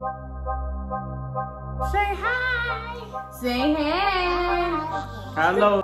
Say hi. Say hey. Hello.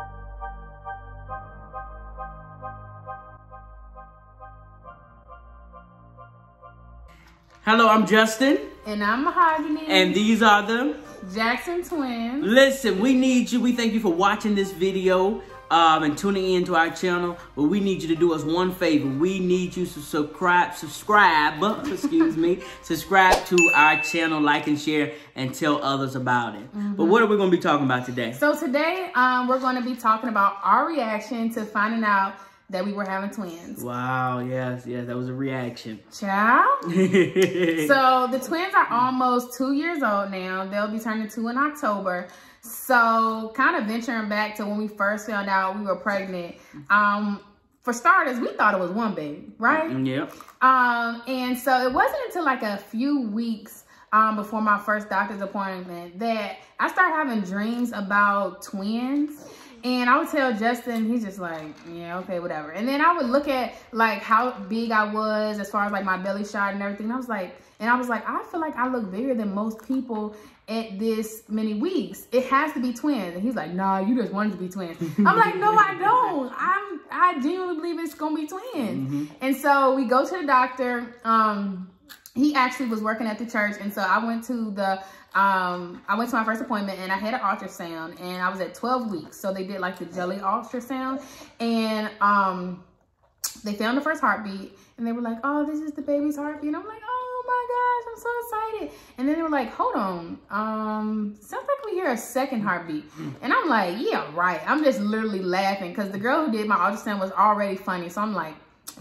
Hello, I'm Justin. And I'm Mahogany. And these are the Jackson twins. Listen, we need you. We thank you for watching this video um, and tuning in to our channel. But we need you to do us one favor. We need you to subscribe, subscribe, excuse me, subscribe to our channel, like and share, and tell others about it. Mm -hmm. But what are we going to be talking about today? So today, um, we're going to be talking about our reaction to finding out that we were having twins. Wow, yes, yes, that was a reaction. Child. so the twins are almost two years old now. They'll be turning two in October. So kind of venturing back to when we first found out we were pregnant. Um, for starters, we thought it was one baby, right? Mm, yeah. Um, and so it wasn't until like a few weeks um, before my first doctor's appointment that I started having dreams about twins. And I would tell Justin, he's just like, yeah, okay, whatever. And then I would look at like how big I was as far as like my belly shot and everything. And I was like, and I was like, I feel like I look bigger than most people at this many weeks. It has to be twins. And he's like, nah, you just wanted to be twins. I'm like, no, I don't. I'm I genuinely believe it's gonna be twins. Mm -hmm. And so we go to the doctor. Um, he actually was working at the church. And so I went to the, um, I went to my first appointment and I had an ultrasound and I was at 12 weeks. So they did like the jelly ultrasound and, um, they found the first heartbeat and they were like, oh, this is the baby's heartbeat. And I'm like, oh my gosh, I'm so excited. And then they were like, hold on, um, sounds like we hear a second heartbeat. And I'm like, yeah, right. I'm just literally laughing because the girl who did my ultrasound was already funny. So I'm like,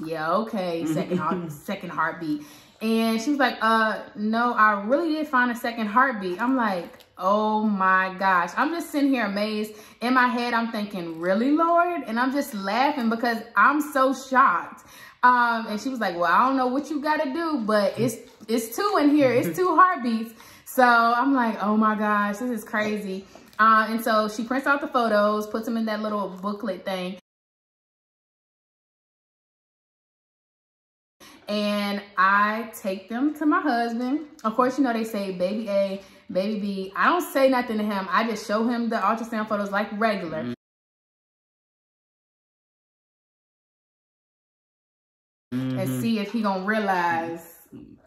yeah, okay, second second heartbeat. And she was like, uh, no, I really did find a second heartbeat. I'm like, oh my gosh. I'm just sitting here amazed. In my head, I'm thinking, really, Lord? And I'm just laughing because I'm so shocked. Um, and she was like, well, I don't know what you got to do, but it's, it's two in here. It's two heartbeats. So I'm like, oh my gosh, this is crazy. Uh, and so she prints out the photos, puts them in that little booklet thing. And I take them to my husband. Of course, you know, they say baby A, baby B. I don't say nothing to him. I just show him the ultrasound photos like regular. Mm -hmm. And see if he gonna realize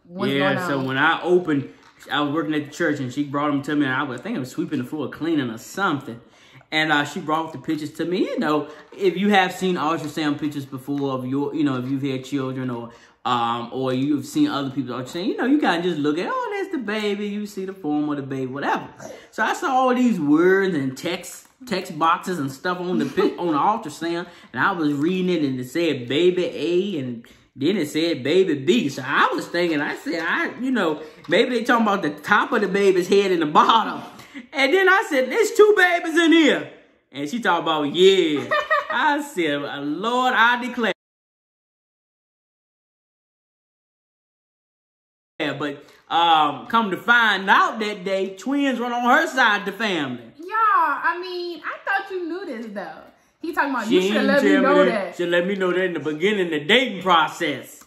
yeah, so when I opened, I was working at the church and she brought them to me and I, was, I think I was sweeping the floor, cleaning or something. And uh, she brought the pictures to me. You know, if you have seen ultrasound pictures before of your, you know, if you've had children or um, or you've seen other people are saying, you know, you kind of just look at, oh, there's the baby. You see the form of the baby, whatever. So I saw all these words and text text boxes and stuff on the on the ultrasound, and I was reading it, and it said baby A, and then it said baby B. So I was thinking, I said, I, you know, maybe they talking about the top of the baby's head and the bottom. And then I said, there's two babies in here. And she talked about, yeah. I said, Lord, I declare. Yeah, but um, come to find out that day, twins run on her side of the family. Yeah, I mean, I thought you knew this though. He talking about she you should let me know me that. Should let me know that in the beginning, the dating process.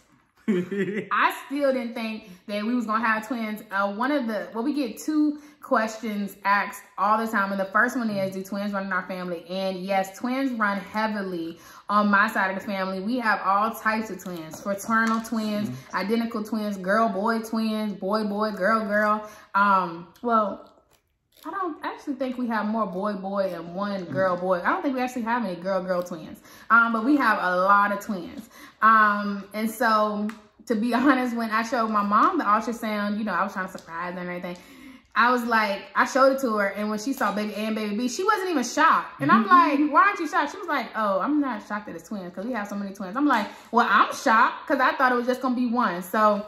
I still didn't think that we was gonna have twins. Uh, one of the well, we get two questions asked all the time, and the first one is, "Do twins run in our family?" And yes, twins run heavily on my side of the family. We have all types of twins: fraternal twins, mm -hmm. identical twins, girl boy twins, boy boy, girl girl. Um, well. I don't actually think we have more boy boy and one girl boy. I don't think we actually have any girl girl twins. Um, but we have a lot of twins. Um, and so to be honest, when I showed my mom the ultrasound, you know, I was trying to surprise her and everything. I was like, I showed it to her, and when she saw baby A and baby B, she wasn't even shocked. And I'm like, why aren't you shocked? She was like, oh, I'm not shocked that it's twins because we have so many twins. I'm like, well, I'm shocked because I thought it was just going to be one. So,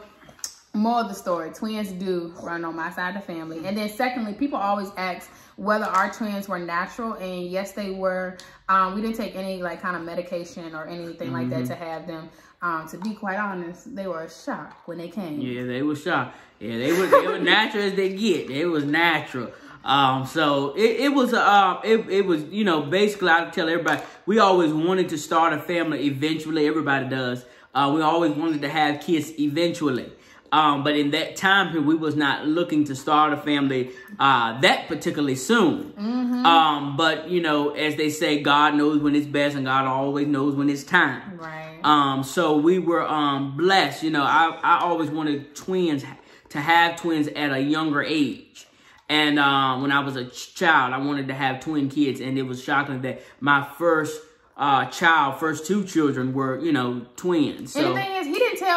more of the story, twins do run on my side of the family. And then secondly, people always ask whether our twins were natural, and yes, they were. Um, we didn't take any like kind of medication or anything mm -hmm. like that mm-hmm. to have them. Um, to be quite honest, they were shocked when they came. Yeah, they were shocked. Yeah, they were they were natural as they get. It was natural. Um, so it, it was uh it, it was you know basically I tell everybody we always wanted to start a family eventually. Everybody does. Uh, we always wanted to have kids eventually. Um, but in that time period, we was not looking to start a family uh, that particularly soon. Mm-hmm. Um, but you know, as they say, God knows when it's best, and God always knows when it's time. Right. Um, so we were um, blessed. You know, I I always wanted twins to have twins at a younger age. And um, when I was a ch- child, I wanted to have twin kids, and it was shocking that my first uh, child, first two children were, you know, twins. So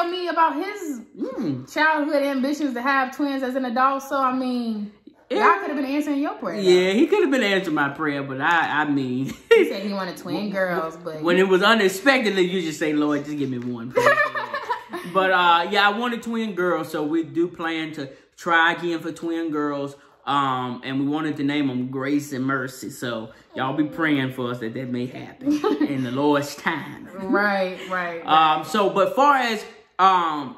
the thing is, he didn't tell me about his mm, childhood ambitions to have twins as an adult. So I mean, y'all could have been answering your prayer. yeah, he could have been answering my prayer, but I, I mean, He said he wanted twin girls, but when it was unexpectedly, you just say, Lord, just give me one. but uh, yeah, I wanted twin girls, so we do plan to try again for twin girls. Um, and we wanted to name them Grace and Mercy. So y'all be praying for us that that may happen in the Lord's time. right, right. Um, so, but far as um,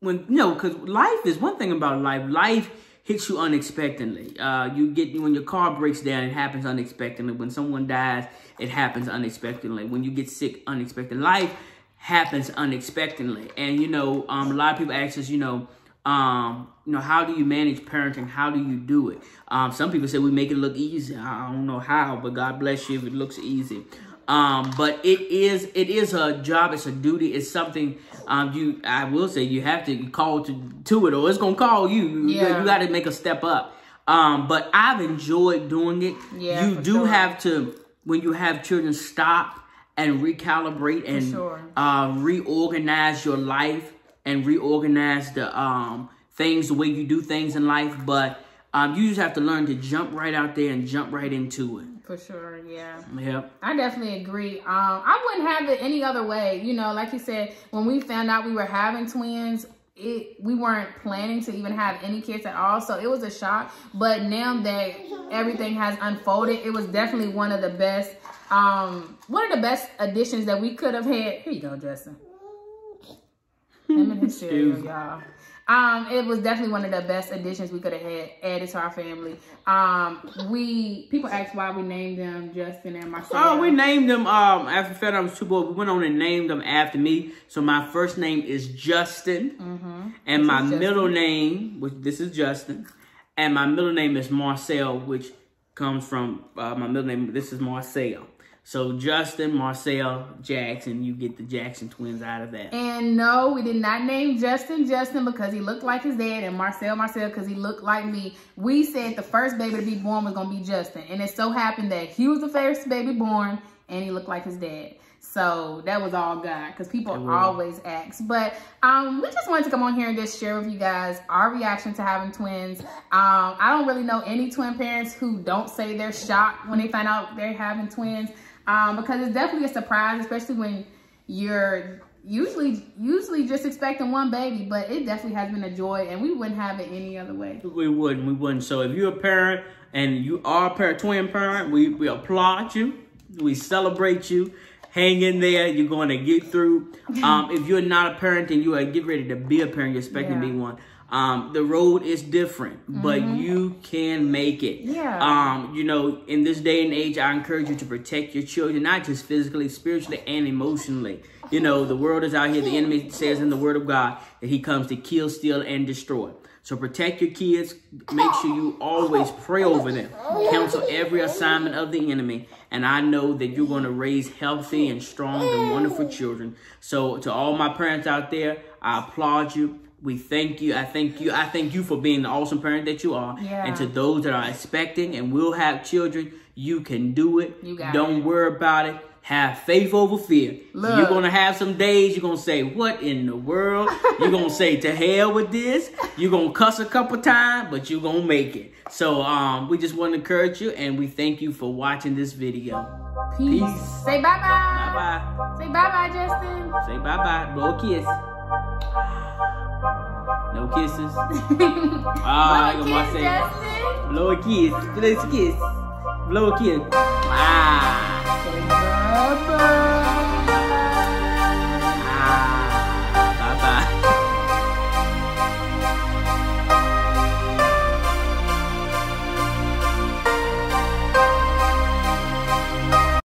when you know, because life is one thing about life. Life hits you unexpectedly. Uh, you get when your car breaks down, it happens unexpectedly. When someone dies, it happens unexpectedly. When you get sick, unexpected. Life happens unexpectedly, and you know, um, a lot of people ask us, you know. Um, you know, how do you manage parenting? How do you do it? Um, some people say we make it look easy. I don't know how, but God bless you if it looks easy. Um, but it is it is a job. It's a duty. It's something um, you I will say you have to call to to it, or it's gonna call you. You- Yeah. You got to make a step up. Um, but I've enjoyed doing it. Yeah, you do sure. have to when you have children stop and recalibrate and sure. uh, reorganize your life and reorganize the um, things the way you do things in life. But um, you just have to learn to jump right out there and jump right into it. For sure, yeah. Yep. I definitely agree. Um, I wouldn't have it any other way. You know, like you said, when we found out we were having twins, it we weren't planning to even have any kids at all. So it was a shock. But now that everything has unfolded, it was definitely one of the best um one of the best additions that we could have had. Here you go, Justin. Him and his cereal, y'all. Um, it was definitely one of the best additions we could have had added to our family. Um, we people ask why we named them Justin and myself. Oh, we named them um after Fed Arms Two Boys. We went on and named them after me. So my first name is Justin, and my Justin. middle name, which this is Justin, and my middle name is Marcel, which comes from uh, my middle name. This is Marcel. So Justin, Marcel, Jackson. You get the Jackson twins out of that. And no, we did not name Justin Justin because he looked like his dad, and Marcel Marcel because he looked like me. We said the first baby to be born was gonna be Justin, and it so happened that he was the first baby born, and he looked like his dad. So that was all God, because people was. always ask. But um, we just wanted to come on here and just share with you guys our reaction to having twins. Um, I don't really know any twin parents who don't say they're shocked when they find out they're having twins, um, because it's definitely a surprise, especially when you're usually usually just expecting one baby. But it definitely has been a joy, and we wouldn't have it any other way. We wouldn't. We wouldn't. So if you're a parent and you are a parent, twin parent, we, we applaud you. We celebrate you. Hang in there. You're going to get through. Um, if you're not a parent and you are getting ready to be a parent, you're expecting to be one. Um, the road is different, but you can make it. Yeah. Um, you know, in this day and age, I encourage you to protect your children, not just physically, spiritually, and emotionally. You know, the world is out here. The enemy says in the Word of God that he comes to kill, steal, and destroy. So protect your kids. Make sure you always pray over them. Counsel every assignment of the enemy. And I know that you're going to raise healthy and strong and wonderful children. So to all my parents out there, I applaud you. We thank you. I thank you. I thank you for being the awesome parent that you are. Yeah. And to those that are expecting and will have children, you can do it. You got Don't it. worry about it. Have faith over fear. Look. You're gonna have some days you're gonna say, What in the world? You're gonna say to hell with this. You're gonna cuss a couple times, but you're gonna make it. So um we just want to encourage you and we thank you for watching this video. Peace. Peace. Say bye Bye bye. bye. Say bye bye, Justin. Say bye bye. Blow a kiss. No kisses. Ah, Blow I a gonna kiss, say blow a kiss. Blow a kiss. Blow a kiss. Ah. Say bye bye.